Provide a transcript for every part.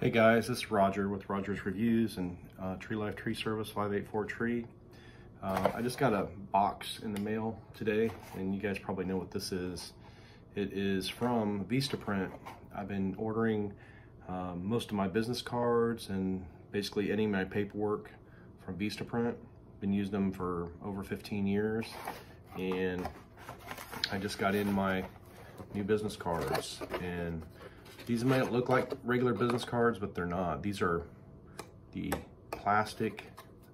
Hey guys, this is Roger with Rogers Reviews and uh, Tree Life Tree Service 584 Tree. Uh, I just got a box in the mail today and you guys probably know what this is. It is from Vistaprint. I've been ordering um, most of my business cards and basically any of my paperwork from Vistaprint. Been using them for over 15 years and I just got in my new business cards and these might look like regular business cards, but they're not. These are the plastic,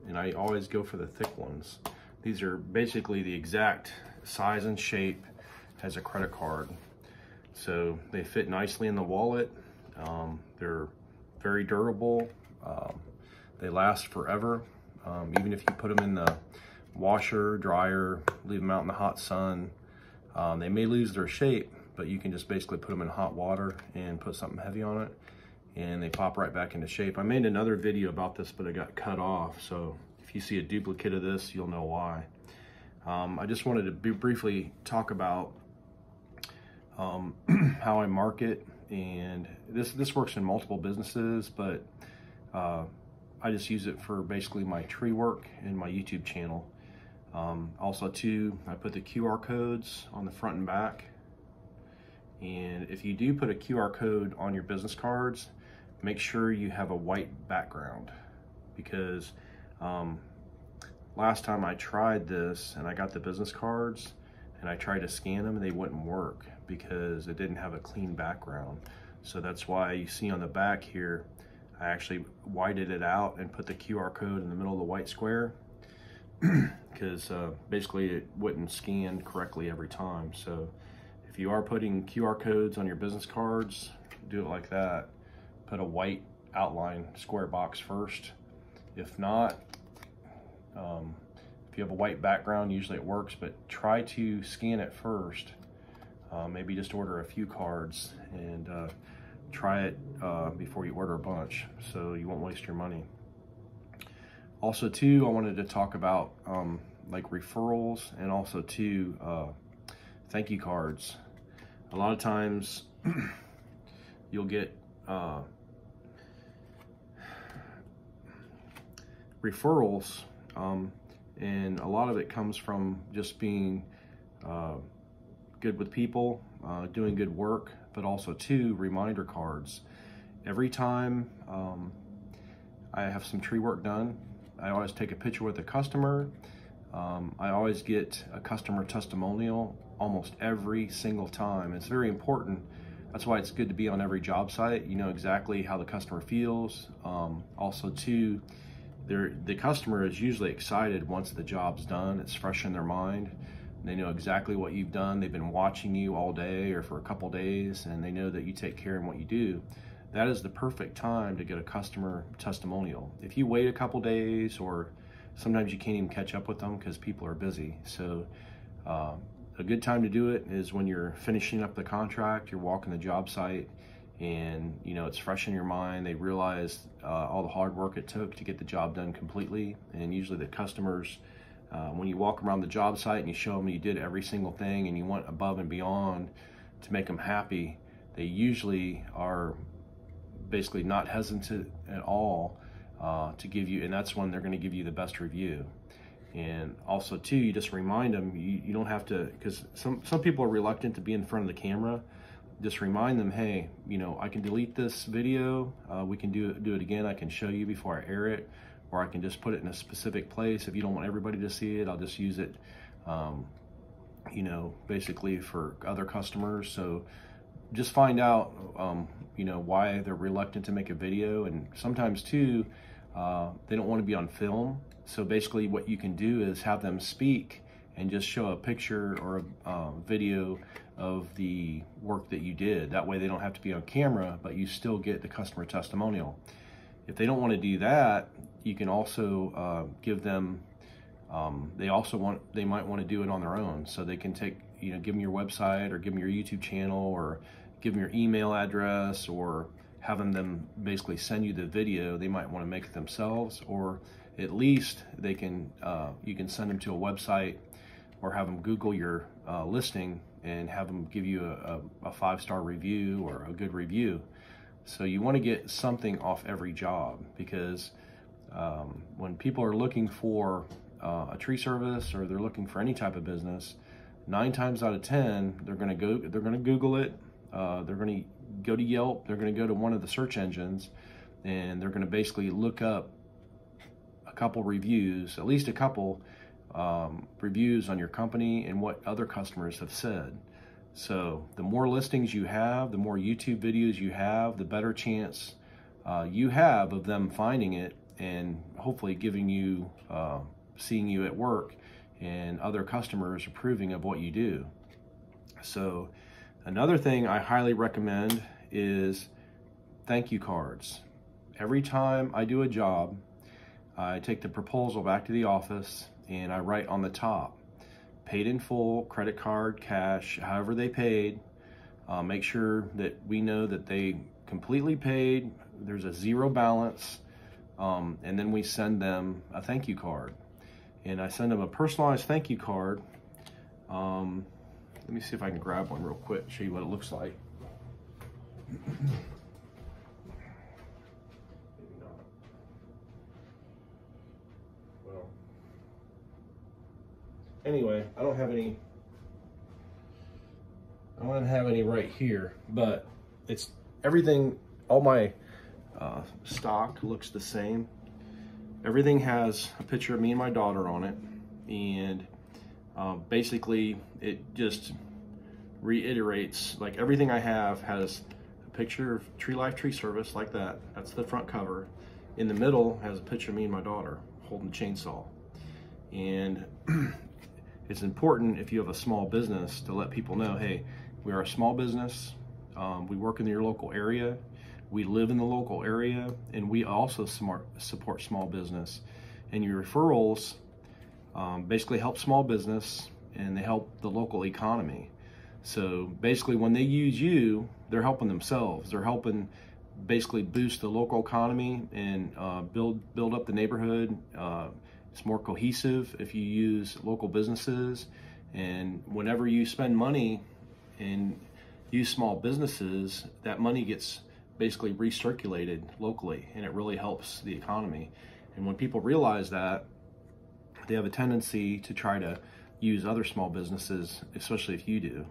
and I always go for the thick ones. These are basically the exact size and shape as a credit card. So they fit nicely in the wallet. Um, they're very durable. Um, they last forever. Um, even if you put them in the washer, dryer, leave them out in the hot sun, um, they may lose their shape, but you can just basically put them in hot water and put something heavy on it and they pop right back into shape. I made another video about this, but it got cut off. So if you see a duplicate of this, you'll know why. Um, I just wanted to be, briefly talk about um, how I market and this, this works in multiple businesses, but uh, I just use it for basically my tree work and my YouTube channel. Um, also too, I put the QR codes on the front and back. And if you do put a QR code on your business cards, make sure you have a white background. Because um, last time I tried this and I got the business cards and I tried to scan them and they wouldn't work because it didn't have a clean background. So that's why you see on the back here, I actually whited it out and put the QR code in the middle of the white square because uh, basically it wouldn't scan correctly every time. So if you are putting QR codes on your business cards, do it like that. Put a white outline square box first. If not, um, if you have a white background, usually it works, but try to scan it first. Uh, maybe just order a few cards and uh, try it uh, before you order a bunch so you won't waste your money. Also too, I wanted to talk about um, like referrals and also too, uh, thank you cards a lot of times you'll get uh, referrals um, and a lot of it comes from just being uh, good with people, uh, doing good work, but also two reminder cards. Every time um, I have some tree work done, I always take a picture with a customer. Um, I always get a customer testimonial almost every single time. It's very important. That's why it's good to be on every job site. You know exactly how the customer feels. Um, also, too, the customer is usually excited once the job's done. It's fresh in their mind. They know exactly what you've done. They've been watching you all day or for a couple days, and they know that you take care of what you do. That is the perfect time to get a customer testimonial. If you wait a couple days, or sometimes you can't even catch up with them because people are busy. So um, a good time to do it is when you're finishing up the contract, you're walking the job site, and you know it's fresh in your mind. They realize uh, all the hard work it took to get the job done completely, and usually the customers, uh, when you walk around the job site and you show them you did every single thing and you went above and beyond to make them happy, they usually are basically not hesitant at all uh, to give you, and that's when they're going to give you the best review. And also too, you just remind them, you, you don't have to, because some, some people are reluctant to be in front of the camera. Just remind them, hey, you know, I can delete this video. Uh, we can do do it again. I can show you before I air it, or I can just put it in a specific place. If you don't want everybody to see it, I'll just use it, um, you know, basically for other customers. So just find out, um, you know, why they're reluctant to make a video. And sometimes too, uh, they don't want to be on film. So basically what you can do is have them speak and just show a picture or a uh, video of the work that you did. That way they don't have to be on camera, but you still get the customer testimonial. If they don't want to do that, you can also uh, give them, um, they also want, they might want to do it on their own. So they can take, you know, give them your website or give them your YouTube channel or give them your email address or having them basically send you the video, they might want to make it themselves, or at least they can uh, you can send them to a website or have them Google your uh, listing and have them give you a, a, a five-star review or a good review. So you want to get something off every job because um, when people are looking for uh, a tree service or they're looking for any type of business, nine times out of ten they're going to go they're going to Google it. Uh, they're going to go to Yelp. They're going to go to one of the search engines, and they're going to basically look up a couple reviews, at least a couple um, reviews on your company and what other customers have said. So the more listings you have, the more YouTube videos you have, the better chance uh, you have of them finding it and hopefully giving you, uh, seeing you at work and other customers approving of what you do. So another thing I highly recommend is thank you cards. Every time I do a job, I take the proposal back to the office and I write on the top, paid in full, credit card, cash, however they paid. Uh, make sure that we know that they completely paid, there's a zero balance, um, and then we send them a thank you card. And I send them a personalized thank you card. Um, let me see if I can grab one real quick, show you what it looks like. anyway, I don't have any, I don't have any right here, but it's everything, all my uh, stock looks the same. Everything has a picture of me and my daughter on it. And uh, basically it just reiterates, like everything I have has a picture of Tree Life Tree Service like that. That's the front cover. In the middle has a picture of me and my daughter holding a chainsaw. And it's important if you have a small business to let people know, hey, we are a small business. Um, we work in your local area. We live in the local area, and we also smart, support small business. And your referrals um, basically help small business and they help the local economy. So basically, when they use you, they're helping themselves. They're helping basically boost the local economy and uh, build build up the neighborhood. Uh, it's more cohesive if you use local businesses. And whenever you spend money and use small businesses, that money gets basically recirculated locally and it really helps the economy. And when people realize that, they have a tendency to try to use other small businesses, especially if you do.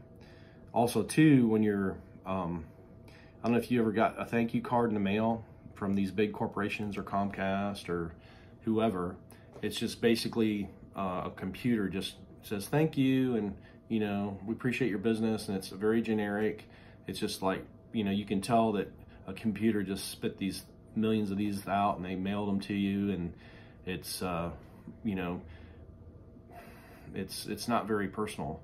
Also, too, when you're, um, I don't know if you ever got a thank you card in the mail from these big corporations or Comcast or whoever, it's just basically uh, a computer just says thank you and you know we appreciate your business and it's very generic. It's just like you know you can tell that a computer just spit these millions of these out and they mailed them to you and it's uh, you know it's it's not very personal.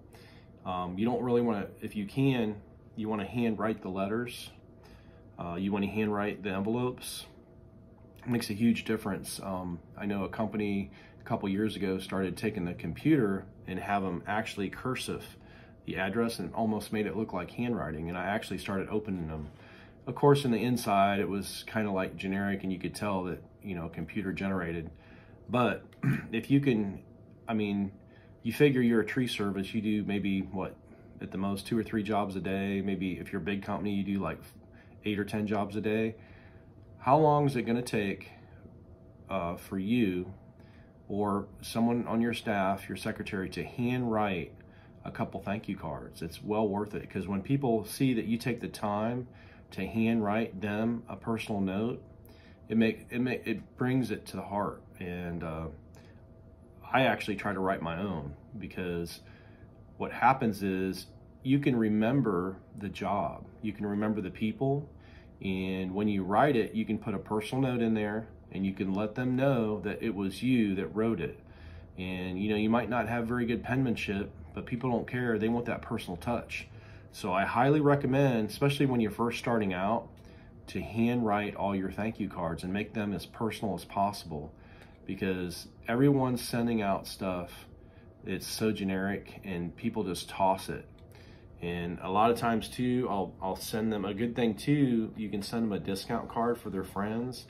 Um, you don't really want to if you can you want to handwrite the letters. Uh, you want to handwrite the envelopes makes a huge difference. Um, I know a company a couple years ago started taking the computer and have them actually cursive the address and almost made it look like handwriting. And I actually started opening them. Of course, in the inside, it was kind of like generic and you could tell that, you know, computer generated. But if you can, I mean, you figure you're a tree service, you do maybe what, at the most two or three jobs a day. Maybe if you're a big company, you do like eight or 10 jobs a day how long is it going to take uh, for you or someone on your staff, your secretary, to handwrite a couple thank you cards? It's well worth it because when people see that you take the time to handwrite them a personal note, it make it make it brings it to the heart. And uh, I actually try to write my own because what happens is you can remember the job, you can remember the people and when you write it, you can put a personal note in there and you can let them know that it was you that wrote it. And you know, you might not have very good penmanship, but people don't care. They want that personal touch. So I highly recommend, especially when you're first starting out, to handwrite all your thank you cards and make them as personal as possible because everyone's sending out stuff it's so generic and people just toss it and a lot of times too, I'll, I'll send them a good thing too. You can send them a discount card for their friends.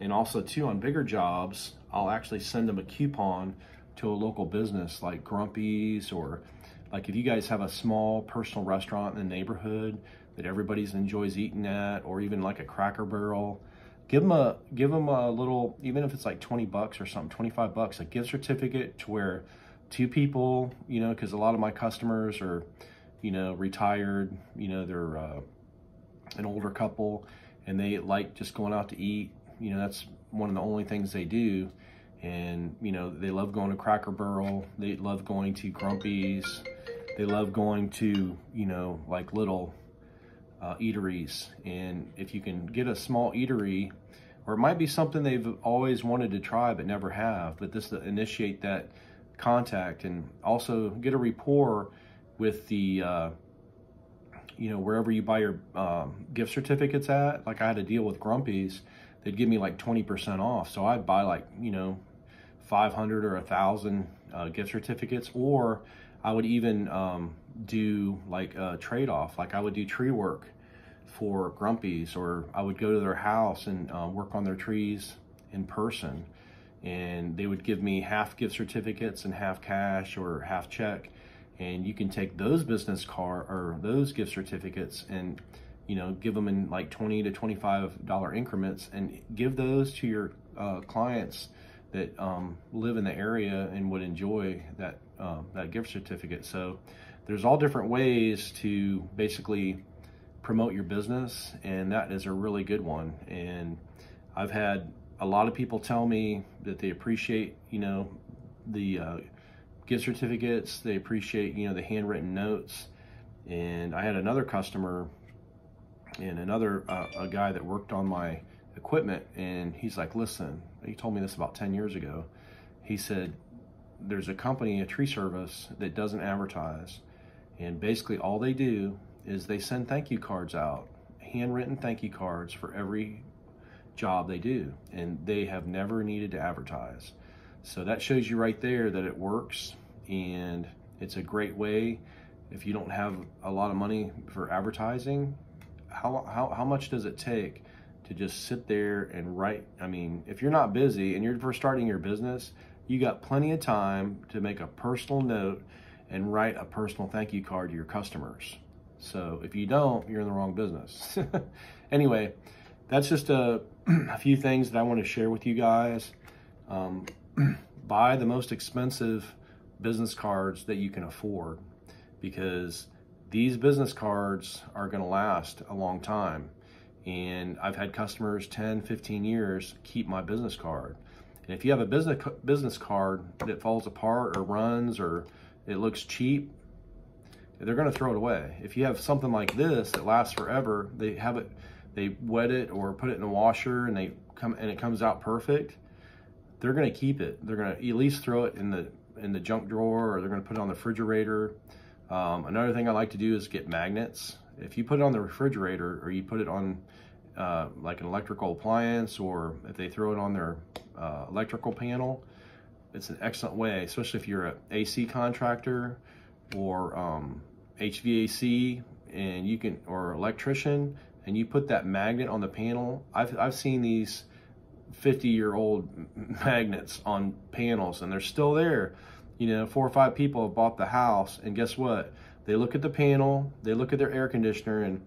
And also too, on bigger jobs, I'll actually send them a coupon to a local business like Grumpy's or like if you guys have a small personal restaurant in the neighborhood that everybody's enjoys eating at, or even like a Cracker Barrel. Give them a give them a little, even if it's like 20 bucks or something, 25 bucks, a gift certificate to where two people, you know, because a lot of my customers are, you know, retired, you know, they're uh, an older couple, and they like just going out to eat. You know, that's one of the only things they do and you know they love going to Cracker Barrel. They love going to Grumpy's. They love going to you know like little uh, eateries. And if you can get a small eatery, or it might be something they've always wanted to try but never have, but this to initiate that contact and also get a rapport with the uh, you know wherever you buy your um, gift certificates at. Like I had a deal with Grumpy's they'd give me like 20% off. So I'd buy like, you know, 500 or a thousand uh, gift certificates, or I would even um, do like a trade off. Like I would do tree work for Grumpy's, or I would go to their house and uh, work on their trees in person. And they would give me half gift certificates and half cash or half check. And you can take those business card or those gift certificates and you know, give them in like 20 to $25 increments and give those to your uh, clients that um, live in the area and would enjoy that, um, that gift certificate. So there's all different ways to basically promote your business and that is a really good one. And I've had a lot of people tell me that they appreciate, you know, the uh, gift certificates, they appreciate, you know, the handwritten notes. And I had another customer and another uh, a guy that worked on my equipment and he's like listen he told me this about 10 years ago. He said there's a company a tree service that doesn't advertise and basically all they do is they send thank you cards out handwritten thank you cards for every job they do and they have never needed to advertise. So that shows you right there that it works and it's a great way. If you don't have a lot of money for advertising how, how, how much does it take to just sit there and write? I mean, if you're not busy and you're first starting your business, you got plenty of time to make a personal note and write a personal thank you card to your customers. So if you don't, you're in the wrong business. anyway, that's just a, a, few things that I want to share with you guys. Um, buy the most expensive business cards that you can afford because these business cards are going to last a long time. And I've had customers 10, 15 years keep my business card. And if you have a business business card that falls apart or runs or it looks cheap, they're going to throw it away. If you have something like this that lasts forever, they have it, they wet it or put it in a washer and they come and it comes out perfect. They're going to keep it. They're going to at least throw it in the in the junk drawer or they're going to put it on the refrigerator um, another thing I like to do is get magnets. If you put it on the refrigerator or you put it on uh, like an electrical appliance or if they throw it on their uh, electrical panel, it's an excellent way, especially if you're an AC contractor or um, HVAC and you can, or electrician, and you put that magnet on the panel. I've, I've seen these 50 year old magnets on panels and they're still there you know, four or five people have bought the house, and guess what? They look at the panel, they look at their air conditioner, and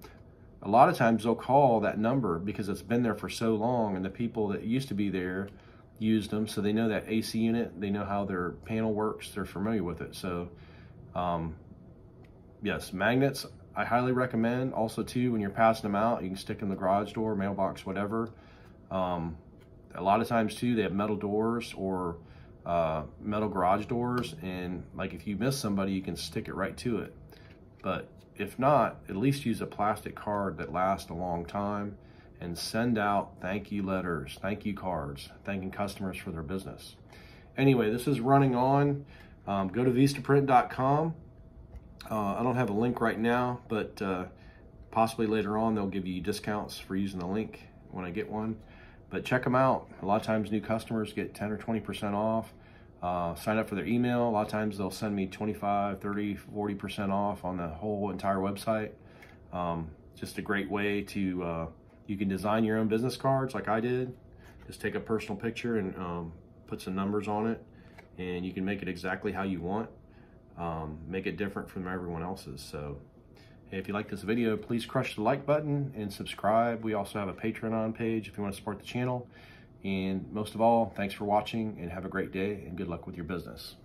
a lot of times they'll call that number because it's been there for so long, and the people that used to be there used them, so they know that AC unit, they know how their panel works, they're familiar with it. So, um, yes, magnets I highly recommend. Also, too, when you're passing them out, you can stick in the garage door, mailbox, whatever. Um, a lot of times, too, they have metal doors or uh, metal garage doors and like if you miss somebody you can stick it right to it but if not at least use a plastic card that lasts a long time and send out thank you letters thank you cards thanking customers for their business anyway this is running on um, go to vistaprint.com uh, I don't have a link right now but uh, possibly later on they'll give you discounts for using the link when I get one but check them out. A lot of times new customers get 10 or 20% off. Uh, sign up for their email. A lot of times they'll send me 25, 30, 40% off on the whole entire website. Um, just a great way to, uh, you can design your own business cards like I did. Just take a personal picture and um, put some numbers on it and you can make it exactly how you want. Um, make it different from everyone else's. So If you like this video, please crush the like button and subscribe. We also have a Patreon page if you want to support the channel. And most of all, thanks for watching and have a great day and good luck with your business.